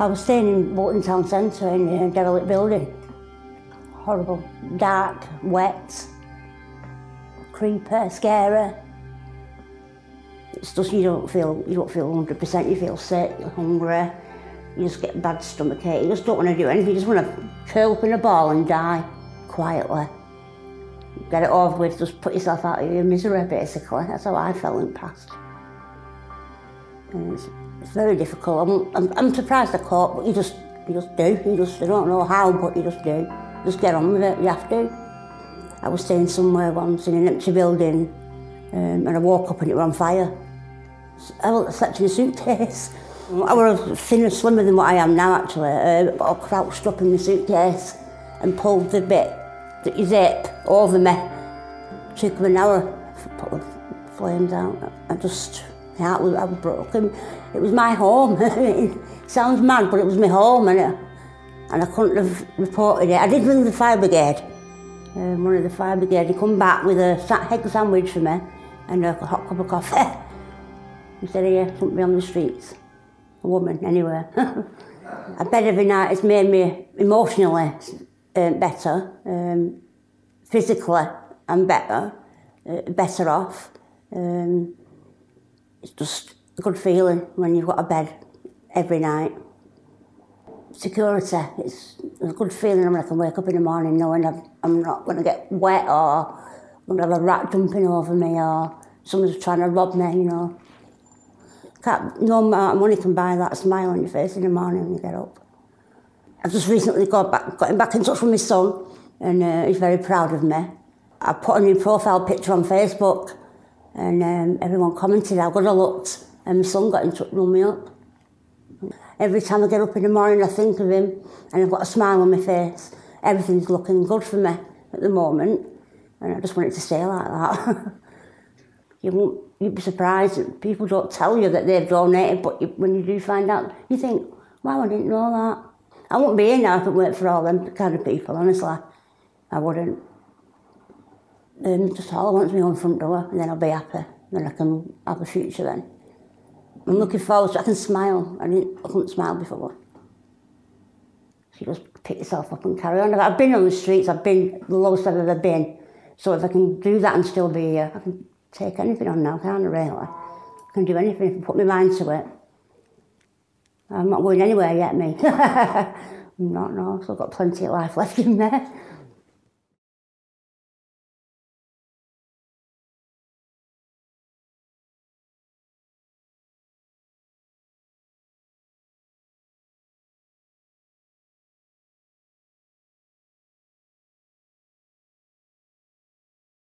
I was staying in Bolton Town Centre in a derelict building. Horrible. Dark, wet, creepy, scary. It's just you don't feel you don't feel 100%. You feel sick, you're hungry. You just get bad stomach ache. You just don't want to do anything. You just want to curl up in a ball and die quietly. Get it over with. Just put yourself out of your misery, basically. That's how I felt in the past. It's, it's very difficult. I'm, I'm, I'm surprised I caught, but you just, you just do. You just, I don't know how, but you just do. Just get on with it, you have to. I was staying somewhere once in an empty building, um, and I woke up and it was on fire. I slept in a suitcase. I was thinner, slimmer than what I am now, actually, uh, but I crouched up in the suitcase and pulled the bit that you zip over me. Took me an hour to put the flames out. I just heart was, I was broken. It was my home. it sounds mad, but it was my home and, it, and I couldn't have reported it. I did ring the fire brigade. Um, one of the fire brigade, he come back with a egg sandwich for me and a hot cup of coffee. he said, yeah, couldn't be on the streets a woman anyway. A Bed Every Night it's made me emotionally um, better, um, physically I'm better, uh, better off. Um, it's just a good feeling when you've got a bed every night. Security, it's a good feeling when I can wake up in the morning knowing I'm, not going to get wet or I'm going to have a rat jumping over me or someone's trying to rob me, you know. Can't, no amount of money can buy that smile on your face in the morning when you get up. I've just recently got back, got back in touch with my son, and uh, he's very proud of me. I put a new profile picture on Facebook, and um, everyone commented. I got a look, and my son got in touch with me up. Every time I get up in the morning, I think of him, and I've got a smile on my face. Everything's looking good for me at the moment, and I just want it to stay like that. you won't you'd be surprised that people don't tell you that they've donated, but you, when you do find out, you think, wow, I didn't know that. I wouldn't be here now if it weren't for all them kind of people, honestly. I wouldn't. Um, just all I want is my own front door, and then I'll be happy. Then I can have a future then. I'm looking forward to I can smile. I, didn't, I couldn't smile before. So you just pick yourself up and carry on. I've been on the streets, I've been the lowest I've ever been. So if I can do that and still be here, I can take anything on now, can't I, really? I can do anything if I put my mind to it. I'm not going anywhere yet, me. I'm not, no. I've still got plenty of life left in there.